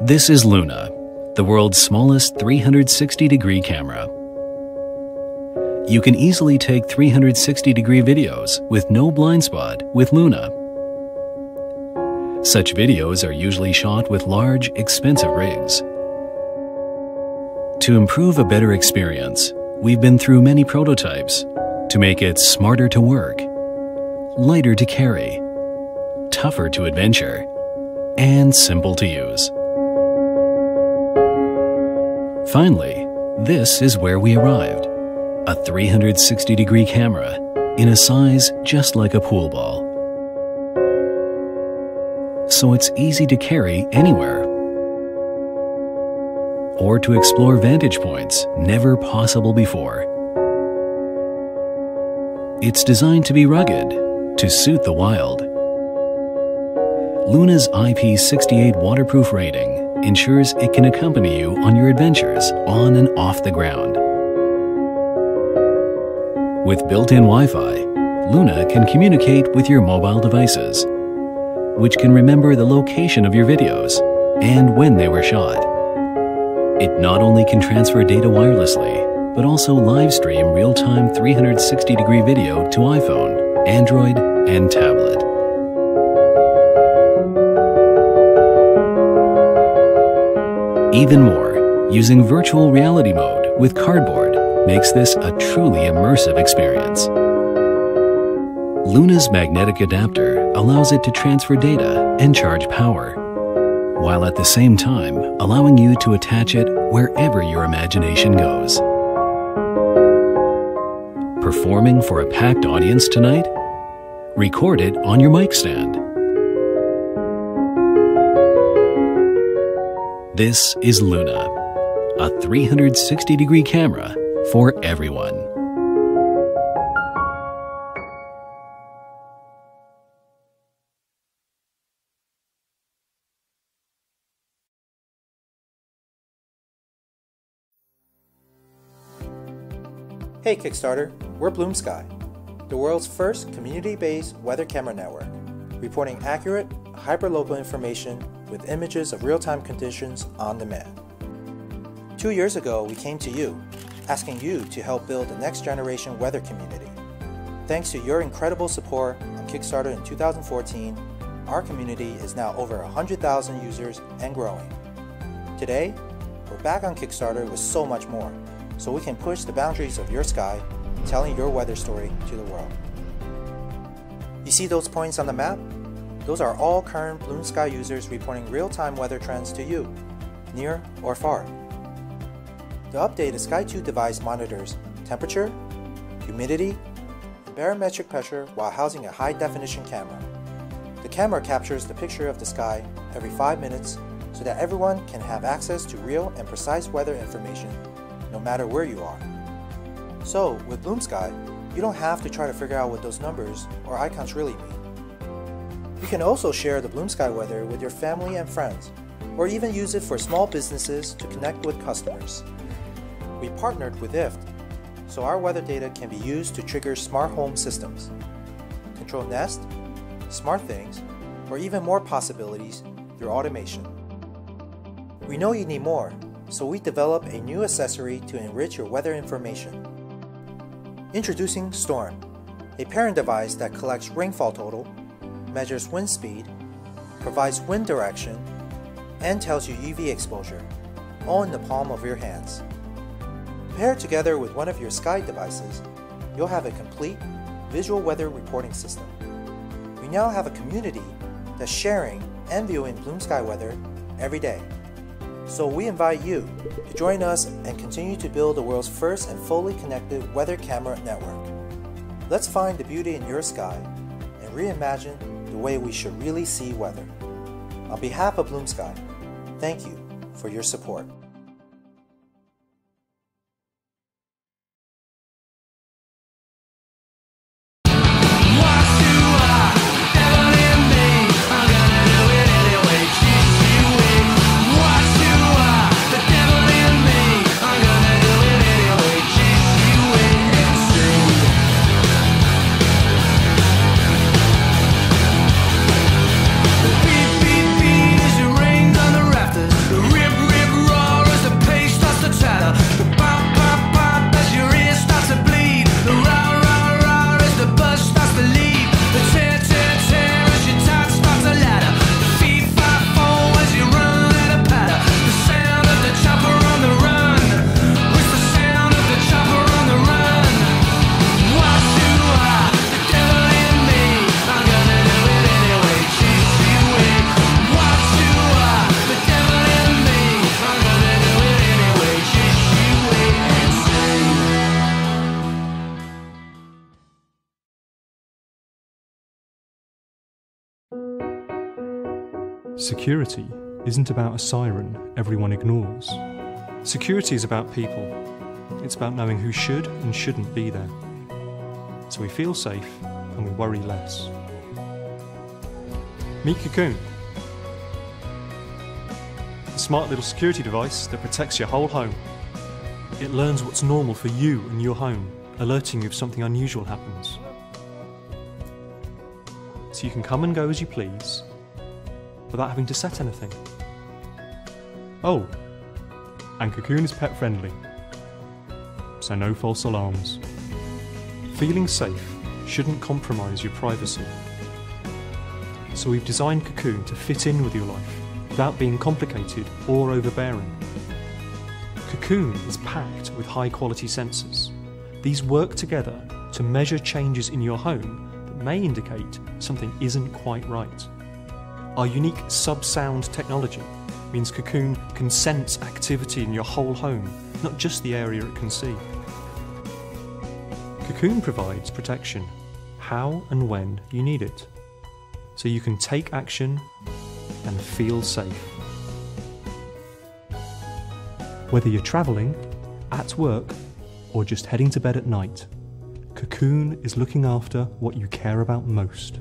This is Luna, the world's smallest 360 degree camera. You can easily take 360 degree videos with no blind spot with Luna. Such videos are usually shot with large, expensive rigs. To improve a better experience, we've been through many prototypes to make it smarter to work, lighter to carry, tougher to adventure, and simple to use. Finally, this is where we arrived. A 360 degree camera in a size just like a pool ball. So it's easy to carry anywhere. Or to explore vantage points never possible before. It's designed to be rugged, to suit the wild. Luna's IP68 waterproof rating ensures it can accompany you on your adventures on and off the ground. With built-in Wi-Fi, Luna can communicate with your mobile devices, which can remember the location of your videos and when they were shot. It not only can transfer data wirelessly, but also live stream real-time 360-degree video to iPhone, Android, and tablet. Even more, using virtual reality mode with Cardboard makes this a truly immersive experience. Luna's magnetic adapter allows it to transfer data and charge power, while at the same time allowing you to attach it wherever your imagination goes. Performing for a packed audience tonight? Record it on your mic stand. This is Luna, a 360 degree camera for everyone. Hey Kickstarter, we're Bloomsky, the world's first community-based weather camera network, reporting accurate, hyperlocal information with images of real-time conditions on demand. Two years ago, we came to you, asking you to help build the next generation weather community. Thanks to your incredible support on Kickstarter in 2014, our community is now over 100,000 users and growing. Today, we're back on Kickstarter with so much more, so we can push the boundaries of your sky, telling your weather story to the world. You see those points on the map? Those are all current Bloomsky users reporting real-time weather trends to you, near or far. The updated Sky 2 device monitors temperature, humidity, barometric pressure while housing a high-definition camera. The camera captures the picture of the sky every 5 minutes so that everyone can have access to real and precise weather information no matter where you are. So, with Bloomsky, you don't have to try to figure out what those numbers or icons really mean. You can also share the Bloomsky weather with your family and friends, or even use it for small businesses to connect with customers. We partnered with IFTTT, so our weather data can be used to trigger smart home systems, control Nest, SmartThings, or even more possibilities through automation. We know you need more, so we develop a new accessory to enrich your weather information. Introducing Storm, a parent device that collects rainfall total measures wind speed, provides wind direction, and tells you UV exposure, all in the palm of your hands. Paired together with one of your Sky devices, you'll have a complete visual weather reporting system. We now have a community that's sharing and viewing Bloomsky weather every day. So we invite you to join us and continue to build the world's first and fully connected weather camera network. Let's find the beauty in your sky and reimagine the way we should really see weather. On behalf of Bloomsky, thank you for your support. Security isn't about a siren everyone ignores. Security is about people. It's about knowing who should and shouldn't be there. So we feel safe and we worry less. Meet Cocoon. A smart little security device that protects your whole home. It learns what's normal for you and your home, alerting you if something unusual happens. So you can come and go as you please, without having to set anything. Oh, and Cocoon is pet friendly, so no false alarms. Feeling safe shouldn't compromise your privacy. So we've designed Cocoon to fit in with your life without being complicated or overbearing. Cocoon is packed with high quality sensors. These work together to measure changes in your home that may indicate something isn't quite right. Our unique sub-sound technology means Cocoon can sense activity in your whole home, not just the area it can see. Cocoon provides protection how and when you need it, so you can take action and feel safe. Whether you're travelling, at work, or just heading to bed at night, Cocoon is looking after what you care about most.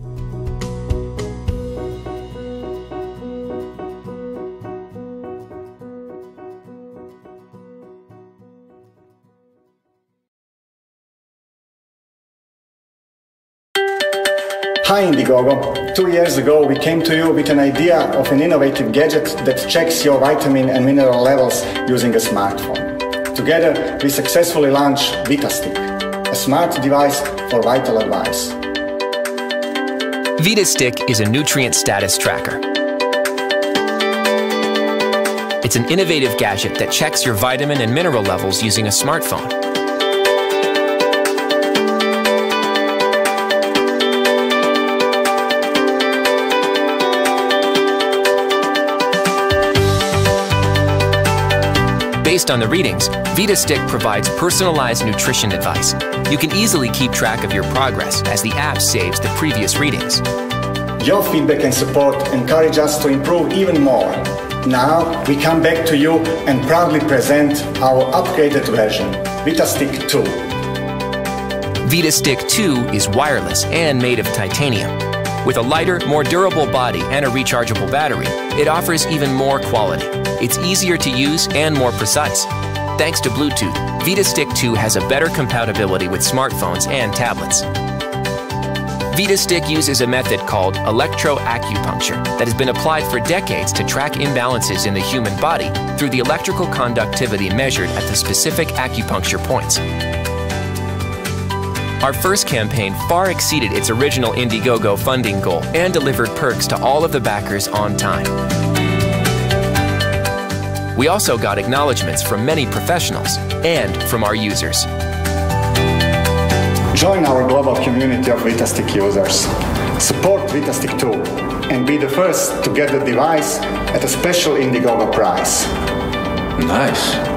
Hi Indiegogo. Two years ago we came to you with an idea of an innovative gadget that checks your vitamin and mineral levels using a smartphone. Together we successfully launched VitaStick, a smart device for vital advice. VitaStick is a nutrient status tracker. It's an innovative gadget that checks your vitamin and mineral levels using a smartphone. Based on the readings, VitaStick provides personalized nutrition advice. You can easily keep track of your progress as the app saves the previous readings. Your feedback and support encourage us to improve even more. Now we come back to you and proudly present our upgraded version, VitaStick 2. VitaStick 2 is wireless and made of titanium. With a lighter, more durable body and a rechargeable battery, it offers even more quality. It's easier to use and more precise. Thanks to Bluetooth, VitaStick 2 has a better compatibility with smartphones and tablets. VitaStick uses a method called electroacupuncture that has been applied for decades to track imbalances in the human body through the electrical conductivity measured at the specific acupuncture points. Our first campaign far exceeded its original Indiegogo funding goal and delivered perks to all of the backers on time. We also got acknowledgments from many professionals and from our users. Join our global community of VitaStick users. Support VitaStick 2 and be the first to get the device at a special Indiegogo price. Nice.